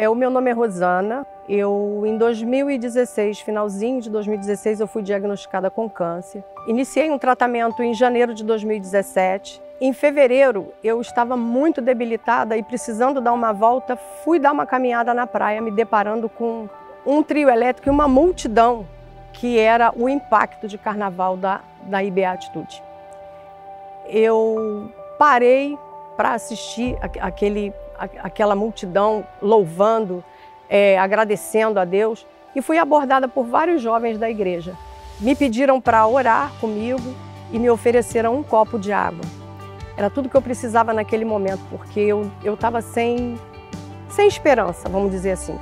É, o meu nome é Rosana. Eu, em 2016, finalzinho de 2016, eu fui diagnosticada com câncer. Iniciei um tratamento em janeiro de 2017. Em fevereiro, eu estava muito debilitada e precisando dar uma volta, fui dar uma caminhada na praia, me deparando com um trio elétrico e uma multidão que era o impacto de carnaval da, da IBA Atitude. Eu parei para assistir aquele, aquela multidão louvando, é, agradecendo a Deus e fui abordada por vários jovens da igreja. Me pediram para orar comigo e me ofereceram um copo de água. Era tudo que eu precisava naquele momento, porque eu estava sem, sem esperança, vamos dizer assim.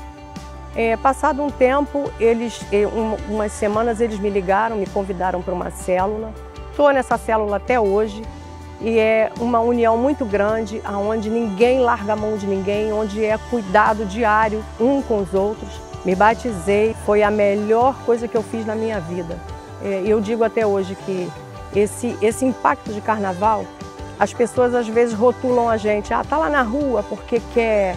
É, passado um tempo, eles, um, umas semanas, eles me ligaram, me convidaram para uma célula. Estou nessa célula até hoje e é uma união muito grande, onde ninguém larga a mão de ninguém, onde é cuidado diário um com os outros. Me batizei, foi a melhor coisa que eu fiz na minha vida. É, eu digo até hoje que esse, esse impacto de carnaval, as pessoas às vezes rotulam a gente, ah, tá lá na rua porque quer,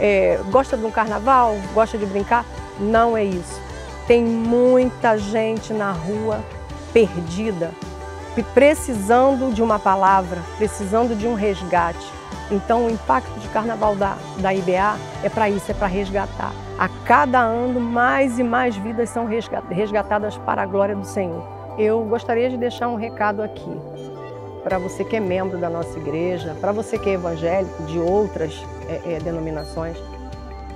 é, gosta de um carnaval, gosta de brincar. Não é isso. Tem muita gente na rua perdida, precisando de uma palavra, precisando de um resgate. Então, o impacto de carnaval da, da IBA é para isso, é para resgatar. A cada ano, mais e mais vidas são resgatadas para a glória do Senhor. Eu gostaria de deixar um recado aqui para você que é membro da nossa igreja, para você que é evangélico, de outras é, é, denominações,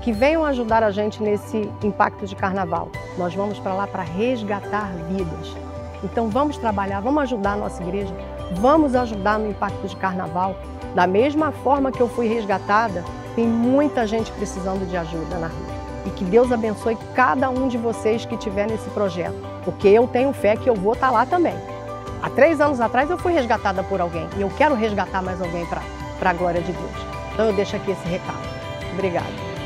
que venham ajudar a gente nesse impacto de carnaval. Nós vamos para lá para resgatar vidas. Então vamos trabalhar, vamos ajudar a nossa igreja, vamos ajudar no impacto de carnaval. Da mesma forma que eu fui resgatada, tem muita gente precisando de ajuda na rua. E que Deus abençoe cada um de vocês que estiver nesse projeto, porque eu tenho fé que eu vou estar lá também. Há três anos atrás eu fui resgatada por alguém e eu quero resgatar mais alguém para a glória de Deus. Então eu deixo aqui esse recado. Obrigada.